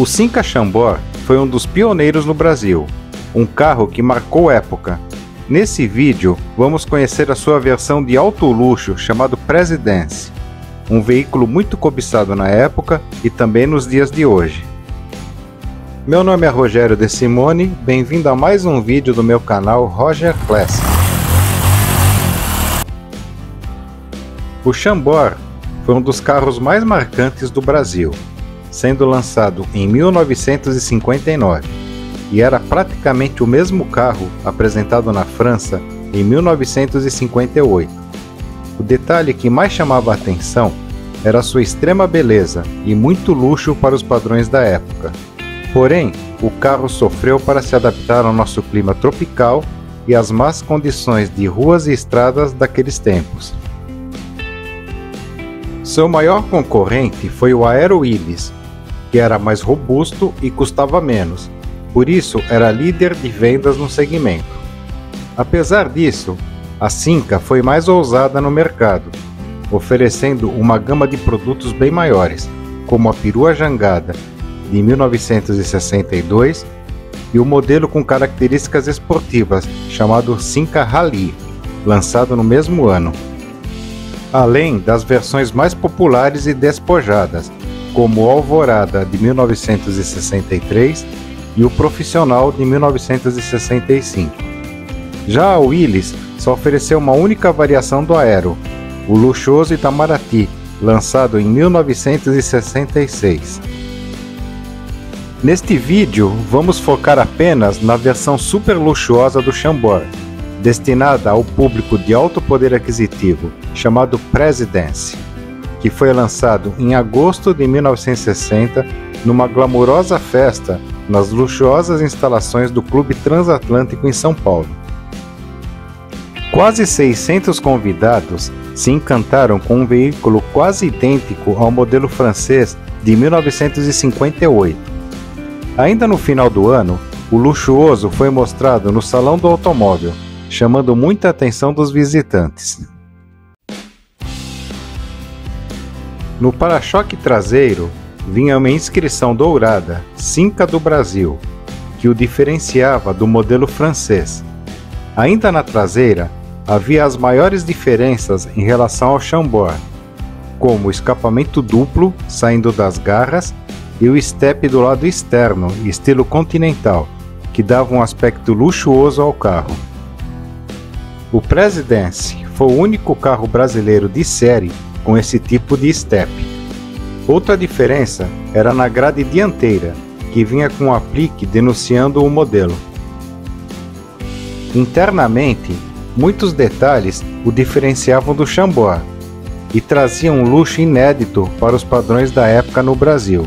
O Cinca Chambord foi um dos pioneiros no Brasil, um carro que marcou época. Nesse vídeo, vamos conhecer a sua versão de alto luxo chamado Presidence, um veículo muito cobiçado na época e também nos dias de hoje. Meu nome é Rogério De Simone, bem-vindo a mais um vídeo do meu canal Roger Classic. O Chambord foi um dos carros mais marcantes do Brasil sendo lançado em 1959 e era praticamente o mesmo carro apresentado na França em 1958. O detalhe que mais chamava a atenção era sua extrema beleza e muito luxo para os padrões da época. Porém, o carro sofreu para se adaptar ao nosso clima tropical e às más condições de ruas e estradas daqueles tempos. Seu maior concorrente foi o Aero Willys, que era mais robusto e custava menos, por isso era líder de vendas no segmento. Apesar disso, a Cinca foi mais ousada no mercado, oferecendo uma gama de produtos bem maiores, como a perua jangada de 1962 e o modelo com características esportivas chamado Cinca Rally, lançado no mesmo ano. Além das versões mais populares e despojadas, como Alvorada de 1963 e o Profissional de 1965. Já a Willys só ofereceu uma única variação do Aero, o luxuoso Itamaraty, lançado em 1966. Neste vídeo, vamos focar apenas na versão super luxuosa do Chambord, destinada ao público de alto poder aquisitivo, chamado Presidence que foi lançado em agosto de 1960 numa glamourosa festa nas luxuosas instalações do Clube Transatlântico em São Paulo. Quase 600 convidados se encantaram com um veículo quase idêntico ao modelo francês de 1958. Ainda no final do ano, o luxuoso foi mostrado no Salão do Automóvel, chamando muita atenção dos visitantes. No para-choque traseiro vinha uma inscrição dourada, Cinca do Brasil, que o diferenciava do modelo francês. Ainda na traseira havia as maiores diferenças em relação ao Chambord, como o escapamento duplo saindo das garras e o step do lado externo, estilo continental, que dava um aspecto luxuoso ao carro. O Presidence foi o único carro brasileiro de série com esse tipo de step. Outra diferença era na grade dianteira, que vinha com um aplique denunciando o modelo. Internamente, muitos detalhes o diferenciavam do Chambord e traziam um luxo inédito para os padrões da época no Brasil,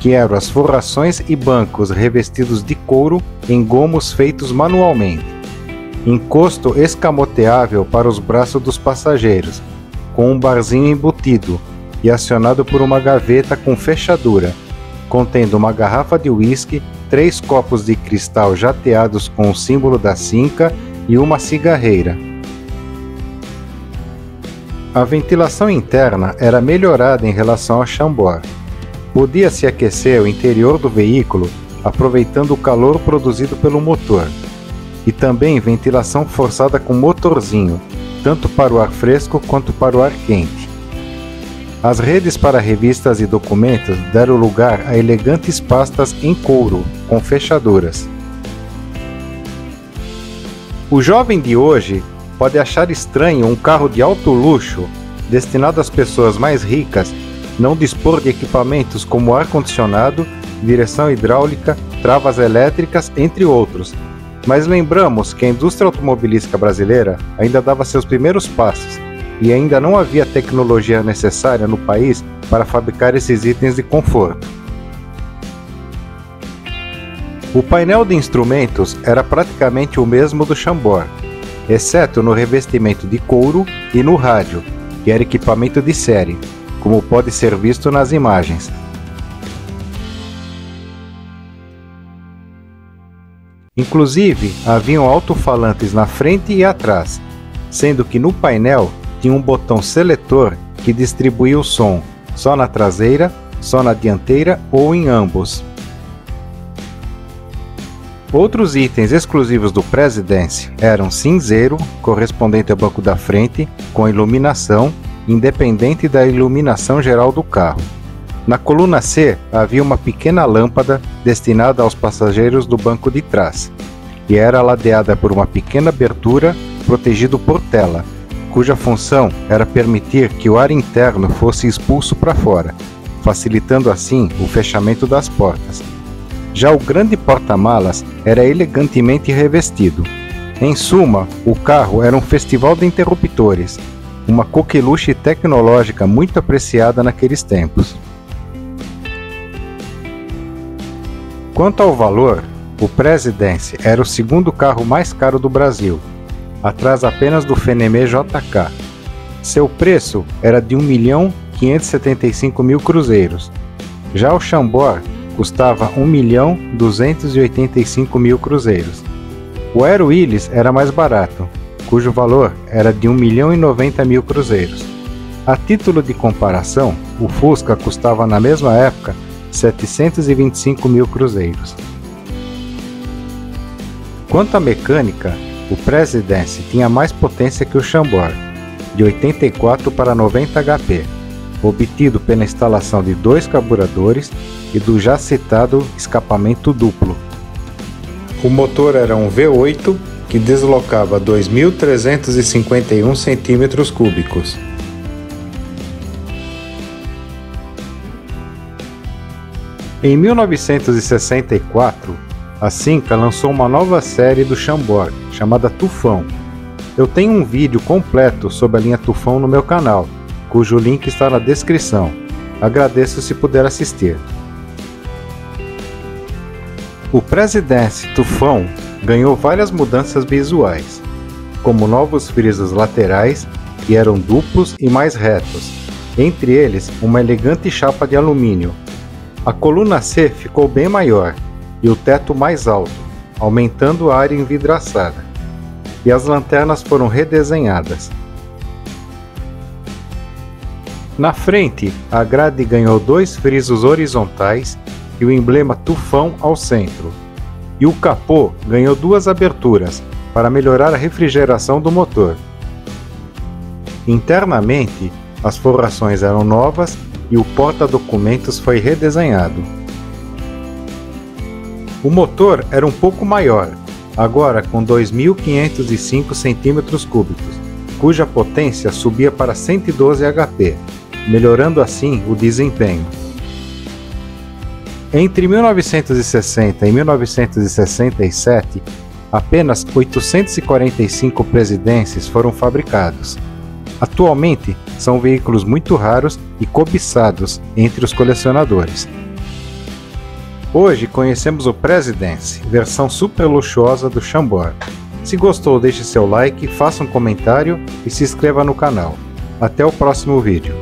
que eram as forrações e bancos revestidos de couro em gomos feitos manualmente, encosto escamoteável para os braços dos passageiros, com um barzinho embutido e acionado por uma gaveta com fechadura, contendo uma garrafa de uísque, três copos de cristal jateados com o símbolo da Cinca e uma cigarreira. A ventilação interna era melhorada em relação ao Chambord. Podia-se aquecer o interior do veículo aproveitando o calor produzido pelo motor, e também ventilação forçada com motorzinho, tanto para o ar fresco quanto para o ar quente. As redes para revistas e documentos deram lugar a elegantes pastas em couro, com fechaduras. O jovem de hoje pode achar estranho um carro de alto luxo, destinado às pessoas mais ricas, não dispor de equipamentos como ar-condicionado, direção hidráulica, travas elétricas, entre outros, mas lembramos que a indústria automobilística brasileira ainda dava seus primeiros passos e ainda não havia tecnologia necessária no país para fabricar esses itens de conforto. O painel de instrumentos era praticamente o mesmo do Chambord, exceto no revestimento de couro e no rádio, que era equipamento de série, como pode ser visto nas imagens. Inclusive, haviam alto-falantes na frente e atrás, sendo que no painel tinha um botão seletor que distribuía o som só na traseira, só na dianteira ou em ambos. Outros itens exclusivos do Presidence eram cinzeiro, correspondente ao banco da frente, com iluminação, independente da iluminação geral do carro. Na coluna C havia uma pequena lâmpada destinada aos passageiros do banco de trás, e era ladeada por uma pequena abertura protegido por tela, cuja função era permitir que o ar interno fosse expulso para fora, facilitando assim o fechamento das portas. Já o grande porta-malas era elegantemente revestido. Em suma, o carro era um festival de interruptores, uma coqueluche tecnológica muito apreciada naqueles tempos. Quanto ao valor, o Presidence era o segundo carro mais caro do Brasil, atrás apenas do Fenemé JK. Seu preço era de 1 milhão 575 mil cruzeiros. Já o Chambord custava 1 milhão 285 mil cruzeiros. O Aero Willis era mais barato, cujo valor era de 1 milhão e 90 mil cruzeiros. A título de comparação, o Fusca custava na mesma época 725 mil cruzeiros. Quanto à mecânica, o Presidence tinha mais potência que o Chambord, de 84 para 90 HP, obtido pela instalação de dois carburadores e do já citado escapamento duplo. O motor era um V8 que deslocava 2.351 cm3. Em 1964, a Simca lançou uma nova série do Chambord, chamada Tufão. Eu tenho um vídeo completo sobre a linha Tufão no meu canal, cujo link está na descrição. Agradeço se puder assistir. O Presidence Tufão ganhou várias mudanças visuais, como novos frisos laterais que eram duplos e mais retos, entre eles uma elegante chapa de alumínio a coluna C ficou bem maior e o teto mais alto, aumentando a área envidraçada. E as lanternas foram redesenhadas. Na frente, a grade ganhou dois frisos horizontais e o emblema tufão ao centro. E o capô ganhou duas aberturas para melhorar a refrigeração do motor. Internamente, as forrações eram novas e o porta-documentos foi redesenhado. O motor era um pouco maior, agora com 2.505 cm3, cuja potência subia para 112 HP, melhorando assim o desempenho. Entre 1960 e 1967, apenas 845 presidências foram fabricados. Atualmente, são veículos muito raros e cobiçados entre os colecionadores. Hoje conhecemos o Presidence, versão super luxuosa do Chambord. Se gostou, deixe seu like, faça um comentário e se inscreva no canal. Até o próximo vídeo.